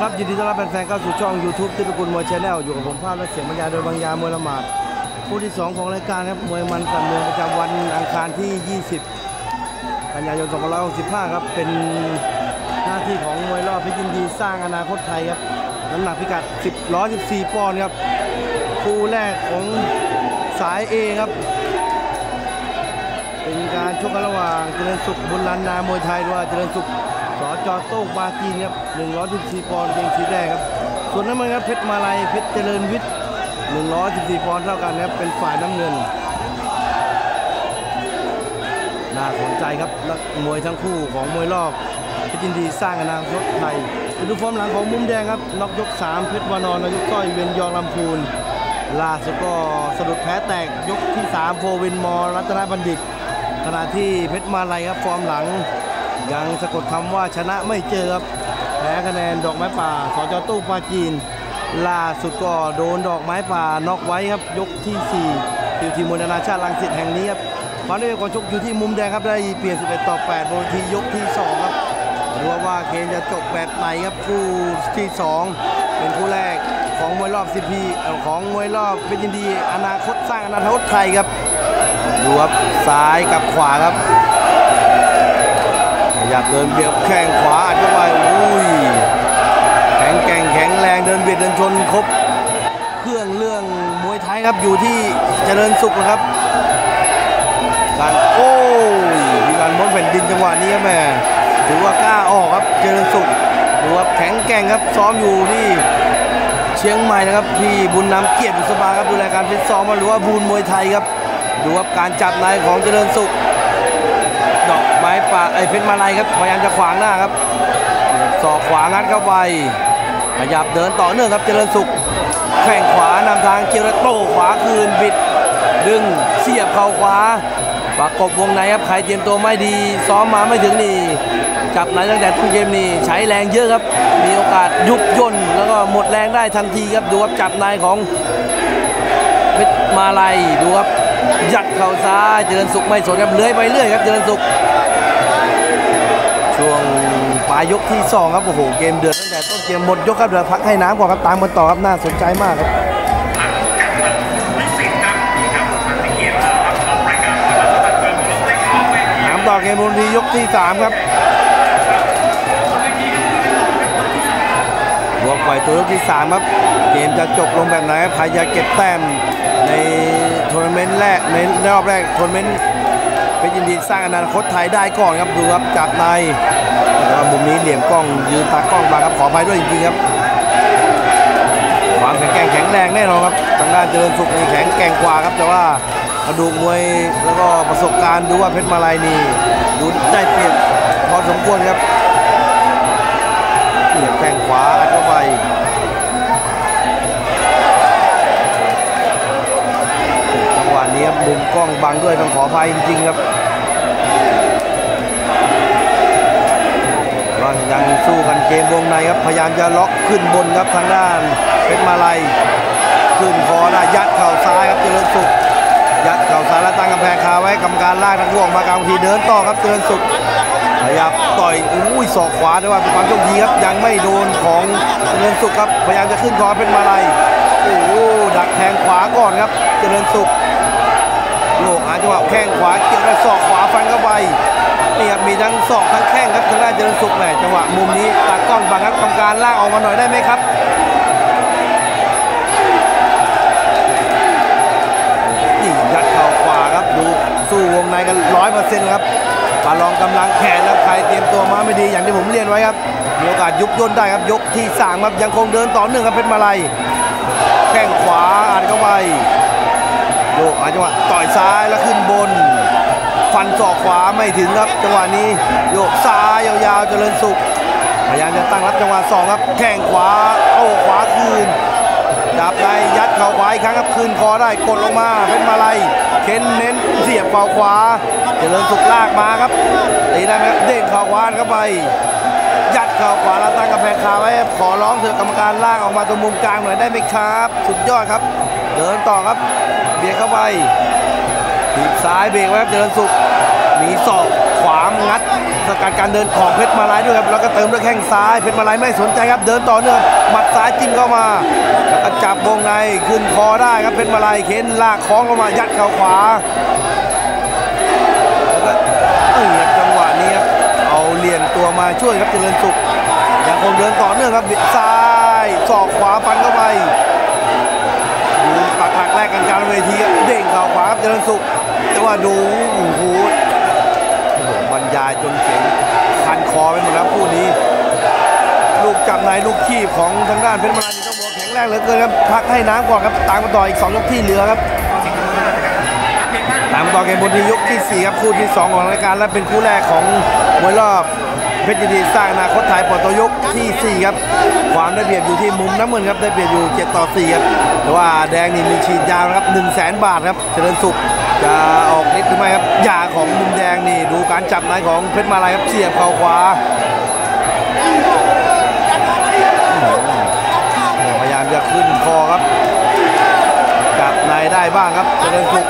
ครับยินดีต้อนรับแฟนๆเข้าสู่ช่อง YouTube ที่ตระกูลมวยชาแนลอยู่กับผมภาพและเสียงบรรยายโดยบางยามวยละหมาดคู่ที่ 2 ของรายการครับมวยมันกันเมืองประจำวันอังคารที่ 20 กันยายน 2565 ครับ เป็นหน้าที่ของมวยรอบเพชรยินดีสร้างอนาคตไทยครับน้ำหนักพิกัด 10 114 ปอนด์ครับคู่แรกของสาย A ครับ เป็นการชกกันระหว่างเจริญสุขบุญลันนามวยไทยหรือว่าเจริญสุข สจโต้งบาจีนครับ114ปอนด์เกงสีแดงครับ ส่วนน้ำมันครับเพชรมาลัยเพชรเจริญวิทย์114ปอนด์เท่ากันครับเป็นฝ่ายน้ำเงินน่าสนใจครับนักมวยทั้งคู่ของมวยรอบเพชรยินดีสร้างอนาคตไทยไปดูฟอร์มหลังของมุมแดงครับน็อกยก 3 เพชรวานอนละยกก้อยเวียนยองลำพูนล่าสุดก็สะดุดแพ้แตกยกที่ 3 โฟวินมอรัตนบัณฑิตขณะที่เพชรมาลัยครับฟอร์มหลัง ยังสะกดคำว่าชนะไม่เจอครับแพ้คะแนนดอกไม้ป่าสจตู้ปาจีน ล่าสุดก็โดนดอกไม้ป่าน็อกไว้ครับ ยกที่4ที่ทีมมวยนานาชาติลังสิตแห่งนี้ครับความได้เปรียบก่อนชกอยู่ที่มุมแดงครับได้เปลี่ยน 11 ต่อ 8 บนทียกที่ 2 ครับดูว่าเคนจะจบแบบไหนครับคู่ที่ 2 เป็นคู่แรกของมวยรอบ CP เอ่อของมวยรอบเป็นยินดีอนาคตสร้างอนาคตไทยครับ ดูครับซ้ายกับขวาครับ ขยับเดินเบียดแข้งขวาอัดเข้าไปอุ้ยแข็งแกร่งแข็งแรงเดินเบียดเดินชนครบเครื่องเรื่องมวยไทยครับอยู่ที่เจริญสุขนะครับการโอ้ยมีการม้วนแผ่นดินจังหวะนี้ครับแม่ถือว่ากล้าออกครับเจริญสุขดูว่าแข็งแกร่งครับซ้อมอยู่ที่เชียงใหม่นะครับพี่บุญน้ำเกียรติบุษบาครับดูแลการฟิตซ้อมมาหรือว่าบูนมวยไทยครับดูว่าการจับในของเจริญสุขดอก ม้ป่าไอ้เพชรมาลัยครับพยายามจะขวางหน้าครับสอกขวางัดเข้าไปขยับเดินต่อเนื่องครับเจริญสุขแข่งขวานำทางเกียร์โต้ขวาคืนบิด ดึงเสียบเข่าขวาประกบวงในครับใครเตรียมตัวไม่ดี ซ้อมมาไม่ถึงนี่จับไหนตั้งแต่ต้นเกมนี่ใช้แรงเยอะครับ มีโอกาสยุบย่นแล้วก็หมดแรงได้ทันทีครับดูครับจับในของเพชรมาลัยดูครับยัดเข่าซ้ายเจริญสุขไม่สนครับเลื้อยไปเรื่อยครับเจริญสุขายยกที่2ครับโอ้โหเกมเดือดตั้งแต่ต้นเกมหมดยกครับเดี๋ยวพักให้น้ำก่อนครับตามกันต่อครับน่าสนใจมากครับนำต่อเกมบนเวทียกที่ 3 ครับบวกปล่อยตัวยกที่ 3 ครับ เกมจะจบลงแบบไหนครับใครจะเก็บแต้มในทัวร์นาเมนต์แรกในรอบแรกทัวร์นาเมนต์เป็นยินดีสร้างอนาคตไทยได้ก่อนครับดูครับจับใน แต่ว่ามุมนี้เหลี่ยมกล้องยืนตากล้องบางครับขออภัยด้วยจริงๆครับความแข็งแกร่งแข็งแรงแน่นอนครับทางด้านเจริญสุขนี่แข็งแกร่งกว่าครับ แต่ว่ากระดูกมวยแล้วก็ประสบการณ์ดูว่าเพชรมาลัยนี่ดูได้เปรียบพอสมควรครับเหยียบแข้งขวาอัดเข้าไปจังหวะนี้บมุมกล้องบังด้วยต้องขออภัยจริงๆครับ ยังสู้กันเกมวงในครับพยายามจะล็อกขึ้นบนครับทางด้านเพชรมาลัยขึ้นคอได้ยัดเข่าซ้ายครับเจริญสุขยัดเข่าซ้ายแล้วตั้งกำแพงคาไว้กรรมการลากทั้งคู่ออกมากลางทีเดินต่อครับเจริญสุขขยับต่อยอุ้ยศอกขวาด้วยว่าเป็นความโชคดีครับยังไม่โดนของเจริญสุขครับพยายามจะขึ้นคอเป็นมาลัยโอ้โหดักแทงขวาก่อนครับ เจริญสุขโลกหาจังหวะแข้งขวาเกี่ยวด้วยศอกขวาฟันเข้าไป นี่ครับมีทั้งศอกทั้งแข้งครับทางด้านเจริญสุขแหมจังหวะมุมนี้ตัดกล้องบังครับกรรมการลากออกมาหน่อยได้ไหมครับนี่ยัดเข่าขวาครับดูสู้วงในกันร้อยเปอร์เซ็นต์ครับปาลองกำลังแขนแล้วใครเตรียมตัวมาไม่ดีอย่างที่ผมเรียนไว้ครับมีโอกาสยุบย่นได้ครับยกที่สามครับยังคงเดินต่อเนื่องครับเพชรมาลัยแข้งขวาอัดเข้าไปโยกหาจังหวะต่อยซ้ายแล้วขึ้นบน ฟันศอกขวาไม่ถึงครับ จังหวะนี้โยกซ้ายยาวๆเจริญสุขพยายามจะตั้งรับจังหวะสองครับ แข้งขวาโต้ขวาคืนจับในยัดเข่าขวาอีกครั้งครับคืนคอได้กดลงมาเป็นมาลัยเค้นเน้นเสียบเข่าขวา เจริญสุขลากมาครับตีได้ไหมเด้งเข่าขวาเข้าไป ยัดเข่าขวาแล้วตั้งกำแพงคาไว้ขอร้องเถอะกรรมการลากออกมาตรงมุมกลางหน่อยได้ไหมครับ สุดยอดครับ เดินต่อครับเบียดเข้าไป ถีบซ้ายเบรกไว้ครับเจริญสุขมีศอกขวามงัดสกัดการเดินของเพชรมาลายด้วยครับแล้วก็เติมด้วยแข้งซ้ายเพชรมาลายไม่สนใจครับ เดินต่อเนื่องหมัดซ้ายจิ้มเข้ามาแล้วก็จับวงในขึ้นคอได้ครับเพชรมาลายเข็นลากคล้องลงมายัดเข่าขวาแล้วก็จังหวะนี้ครับเอาเหลี่ยมตัวมาช่วยครับเจริญสุขยังคงเดินต่อเนื่องครับบิดซ้ายศอกขวาฟัน ดูโอ้โหโอ้โหบรรยายจนเสียงคันคอไปหมดแล้วคู่นี้ ลูกจับในลูกขี้ของทางด้านเพชรมารานี่ต้องบอกแข็งแรงเหลือเกินครับพักให้น้ำก่อนครับตามมาต่ออีก2ยกที่เหลือครับตามต่อเกมบนที่ยกที่4ครับคู่ที่ 2 ของรายการและเป็นคู่แรกของมวยรอบ เพชรยินดีสร้างอนาคตไทยปอตยกทีสี่ 4 ครับ ความได้เปรียบอยู่ที่มุมน้ำเงินครับได้เปรียบอยู่ 7 ต่อ 4 ครับ แต่ว่าแดงนี่มีฉีดยาวนะครับ 1 0 0 0 0แบาทครับ เจริญสุขจะออกฤทธิ์หรือไม่ครับ ยาของมุมแดงนี่ดูการจับในของเพชรมาลายครับเสียบเข่าขวาพยายามจะขึ้นคอครับ จับในได้บ้างครับ เจริญสุข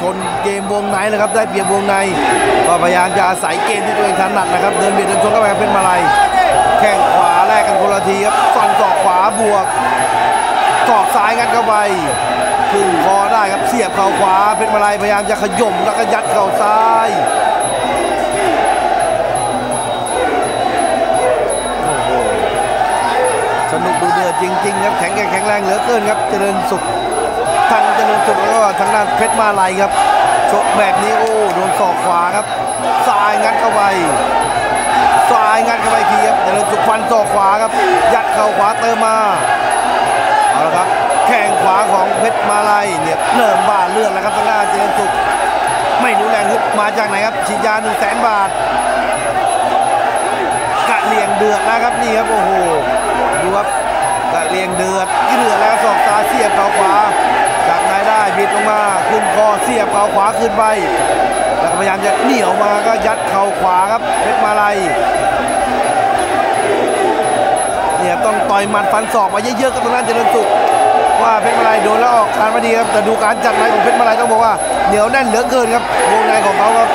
ชนเกมวงในนะครับ ได้เปรียบวงใน ก็พยายามจะอาศัยเกมที่ตัวเองถนัดนะครับ เดินเบียดเดินชนเข้าไปครับเพชรมาลัยแข้งขวาแลกกันคนละทีครับฟันศอกขวาบวกศอกซ้ายงัดเข้าไปขึ้นคอได้ครับเสียบเข่าขวาเพชรมาลัยพยายามจะขย่มแล้วก็ยัดเข่าซ้ายสนุกดูเดือดจริงๆครับแข็งแกร่งแข็งแรงเหลือเกินครับเจริญสุข ทางเจริญสุขแล้วก็ทางด้านเพชรมาลัยครับชกแบบนี้โอ้โดนศอกขวาครับซ้ายงัดเข้าไปซ้ายงัดเข้าไปอีกทีครับเจริญสุขฟันศอกขวาครับ ยัดเข่าขวาเติมมาเอาละครับแข้งขวาของเพชรมาลัยเนี่ยเริ่มบ้าเลือดแล้วครับทางด้านเจริญสุขไม่รู้แรงฮึดมาจากไหนครับฉีดยาหนึ่งแสนบาทกะเลียงเดือดแล้วครับนี่ครับโอ้โหดูครับกะเลียงเดือดเดือดแล้วศอกซ้ายเสียบเข่าขวาาขวาขึ้นไปแล้วพยายามจะเหนียวมาก็ยัดเข่าขวาครับเพชรมาลัยเนี่ยต้องต่อยหมัดฟันศอกมาเยอะๆกับทางด้านเจริญสุขว่าเพชรมาลัยโดนแล้วออกการมาดีครับแต่ดูการจัดในของเพชรมาลัยต้องบอกว่าเหนียวแน่นเหลือเกินครับวงในของเขาครับ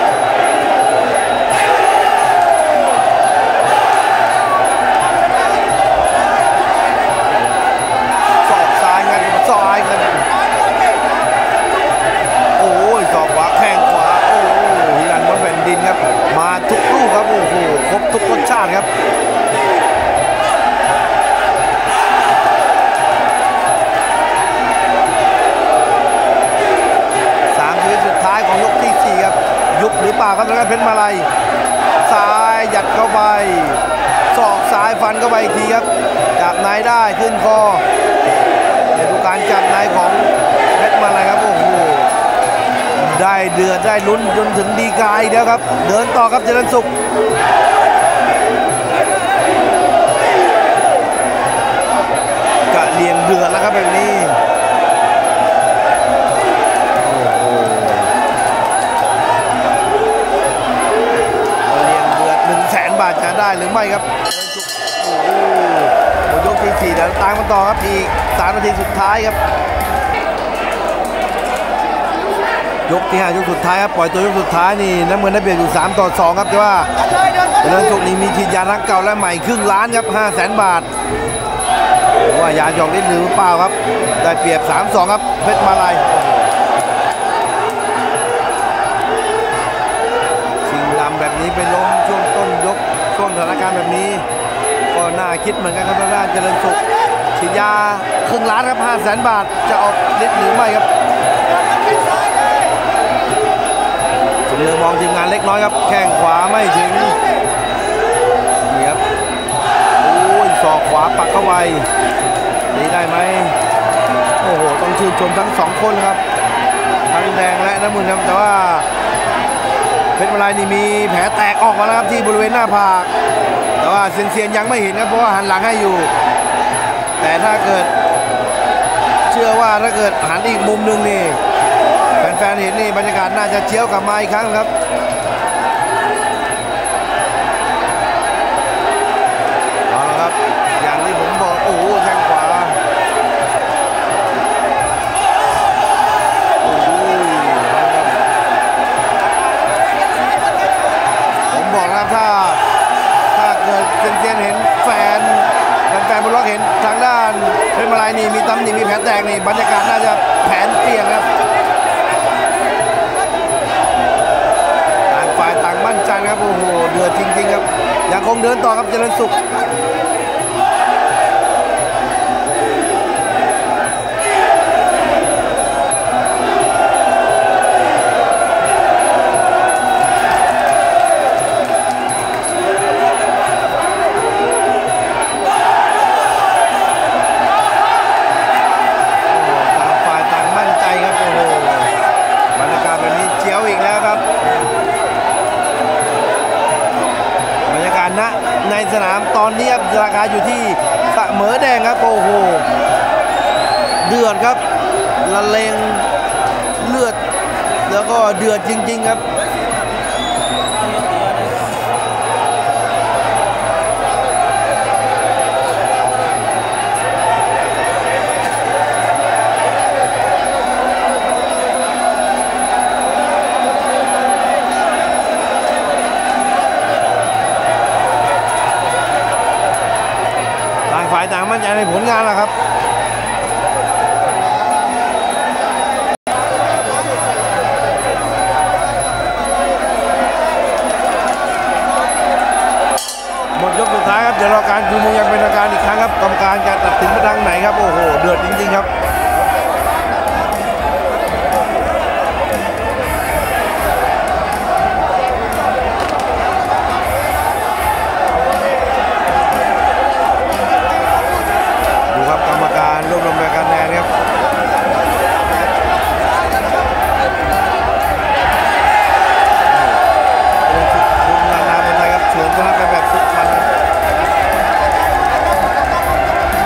เปล่าครับทางด้านเพชรมาลัย ซ้ายหยัดเข้าไปศอกซ้ายฟันเข้าไปอีกทีครับ จับนายได้ขึ้นคอเดี๋ยวดูการจับนายของเพชรมาลัยครับ โอ้โห ได้เดือดได้ลุ้นจนถึงดีกายแล้วครับ เดินต่อครับเจริญสุข ต่อครับอีกสามนาทีสุดท้ายครับ ยกที่ห้ายกสุดท้ายครับปล่อยตัวยกสุดท้ายนี่น้ำเงินได้เปรียบอยู่ 3 ต่อ 2 ครับแต่ว่าเจริญสุขนี่มีฉีดยาทั้งเก่าและใหม่ครึ่งล้านครับ5แสนบาทว่ายาหยอกนิดหรือเปล่าครับ ได้เปรียบ 3-2 ครับเพชรมาลัยชิงดำแบบนี้ไปล้มช่วงต้นยกช่วงสถานการณ์แบบนี้ ก็น่าคิดเหมือนกันครับทางด้านเจริญสุข ฉีดยาครึ่งล้านครับ5แสนบาทจะออกฤทธิ์หรือไม่ครับเรือมองทีมงานเล็กน้อยครับ แข้งขวาไม่ถึงนี่ครับโอ้ยศอกขวาปักเข้าไปดีได้ไหมโอ้โหต้องชื่นชมทั้งสองคนครับทั้งแดงและน้ำมือครับแต่ว่าเพชรมาลายนี่มีแผลแตกออกมาแล้วครับที่บริเวณหน้าผาก แต่ว่าเซียนเซียนยังไม่เห็นครับเพราะว่าหันหลังให้อยู่ แต่ถ้าเกิด เชื่อว่าถ้าเกิดหันอีกมุมหนึ่งนี่แฟนๆเห็นนี่บรรยากาศน่าจะเชี่ยวกลับมาอีกครั้งครับ ครับโอ้โหเดือดจริงๆครับยังคงเดินต่อครับเจริญสุข อยู่ที่เหมอแดงครับโอ้โหเดือดครับละเลงเลือด แล้วก็เดือดจริง ๆ ครับ ในผลงานแล้วครับหมดยกสุดท้ายครับเดี๋ยวรอการดูมืออยังเป็นทางการอีกครั้งครับกรรมการจะตัดสินไปทางไหนครับ โอ้โห เดือดจริง ๆ ครับ